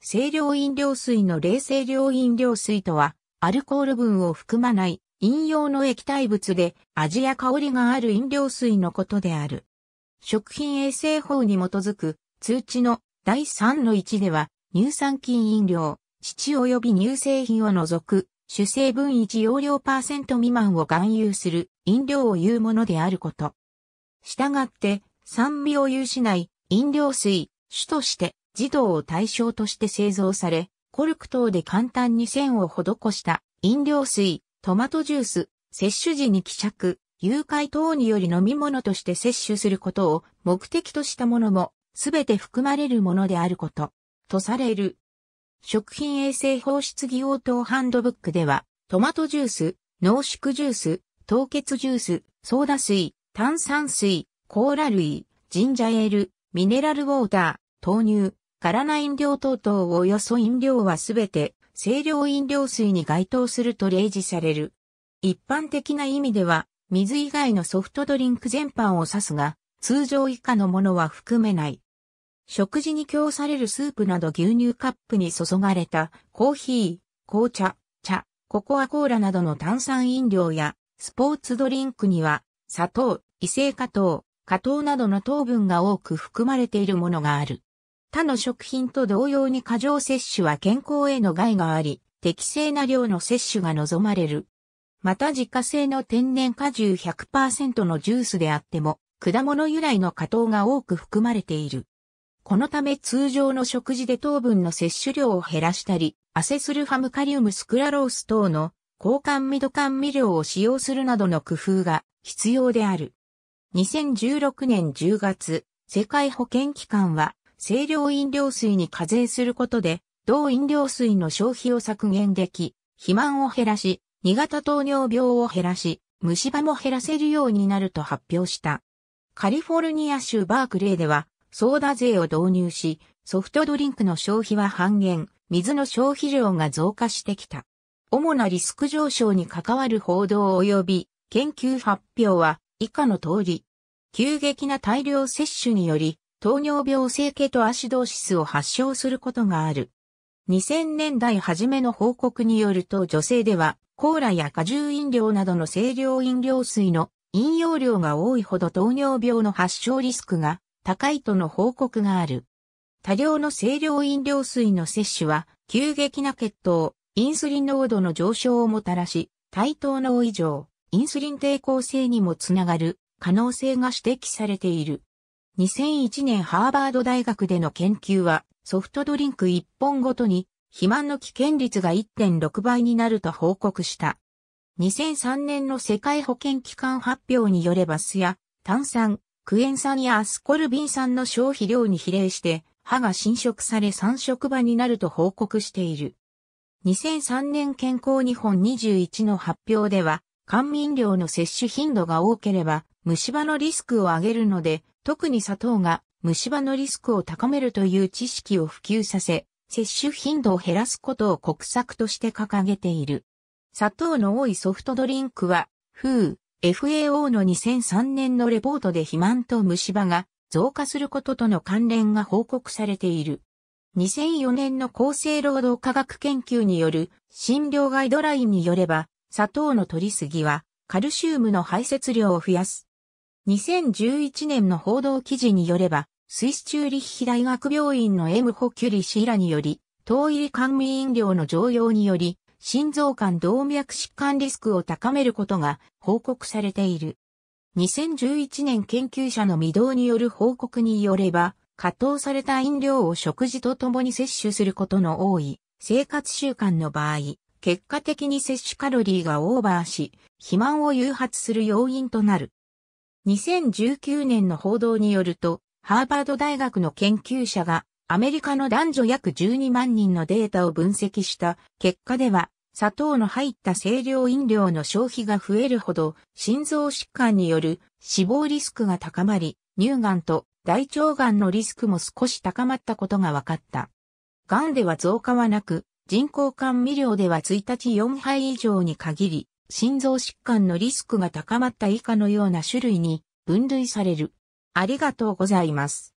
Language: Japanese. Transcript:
清涼飲料水の冷清涼飲料水とは、アルコール分を含まない飲用の液体物で味や香りがある飲料水のことである。食品衛生法に基づく通知の第3の1では乳酸菌飲料、乳及び乳製品を除く主成分1容量パーセント未満を含有する飲料を言うものであること。したがって酸味を有しない飲料水、主として児童を対象として製造され、コルク等で簡単に線を施した飲料水、トマトジュース、摂取時に希釈、誘拐等により飲み物として摂取することを目的としたものもすべて含まれるものであること、とされる。食品衛生放出技応答ハンドブックでは、トマトジュース、濃縮ジュース、凍結ジュース、ソーダ水、炭酸水、コーラ類、ジンジャエール、ミネラルウォーター、豆乳、辛な飲料等々およそ飲料はすべて清涼飲料水に該当すると例示される。一般的な意味では、水以外のソフトドリンク全般を指すが、通常以下のものは含めない。食事に供されるスープなど牛乳カップに注がれたコーヒー、紅茶、茶、ココアコーラなどの炭酸飲料やスポーツドリンクには砂糖、異性化糖、加糖などの糖分が多く含まれているものがある。他の食品と同様に過剰摂取は健康への害があり、適正な量の摂取が望まれる。また自家製の天然果汁100%のジュースであっても、果物由来の果糖が多く含まれている。このため通常の食事で糖分の摂取量を減らしたり、アセスルファムカリウムスクラロース等の高甘味度甘味料を使用するなどの工夫が必要である。2016年10月、世界保健機関は清涼飲料水に課税することで、同飲料水の消費を削減でき、肥満を減らし、2型糖尿病を減らし、虫歯も減らせるようになると発表した。カリフォルニア州バークレーでは、ソーダ税を導入し、ソフトドリンクの消費は半減、水の消費量が増加してきた。主なリスク上昇に関わる報道及び研究発表は以下の通り、急激な大量摂取により糖尿病性ケトアシドーシスを発症することがある。2000年代初めの報告によると女性ではコーラや果汁飲料などの清涼飲料水の飲用量が多いほど糖尿病の発症リスクが高いとの報告がある。多量の清涼飲料水の摂取は急激な血糖、インスリン濃度の上昇をもたらし、対等脳異常、インスリン抵抗性にもつながる可能性が指摘されている。2001年ハーバード大学での研究は、ソフトドリンク1本ごとに、肥満の危険率が1.6倍になると報告した。2003年の世界保健機関発表によれば酢や炭酸、クエン酸やアスコルビン酸の消費量に比例して歯が侵食され酸食場になると報告している。2003年健康日本21の発表では、甘味飲料の摂取頻度が多ければ虫歯のリスクを上げるので、特に砂糖が虫歯のリスクを高めるという知識を普及させ、摂取頻度を減らすことを国策として掲げている。砂糖の多いソフトドリンクは、FOO、FAO の2003年のレポートで肥満と虫歯が増加することとの関連が報告されている。2004年の厚生労働科学研究による診療ガイドラインによれば、砂糖の取りすぎはカルシウムの排泄量を増やす2011年の報道記事によれば、スイスチューリッヒ大学病院の M ホキュリ氏らにより、糖入り甘味飲料の常用により、心臓間動脈疾患リスクを高めることが報告されている。2011年研究者の未導による報告によれば、加糖された飲料を食事とともに摂取することの多い生活習慣の場合、結果的に摂取カロリーがオーバーし、肥満を誘発する要因となる。2019年の報道によると、ハーバード大学の研究者がアメリカの男女約12万人のデータを分析した結果では、砂糖の入った清涼飲料の消費が増えるほど、心臓疾患による死亡リスクが高まり、乳がんと大腸がんのリスクも少し高まったことが分かった。がんでは増加はなく、人工甘味料では1日4杯以上に限り、心臓疾患のリスクが高まった以下のような種類に分類される。ありがとうございます。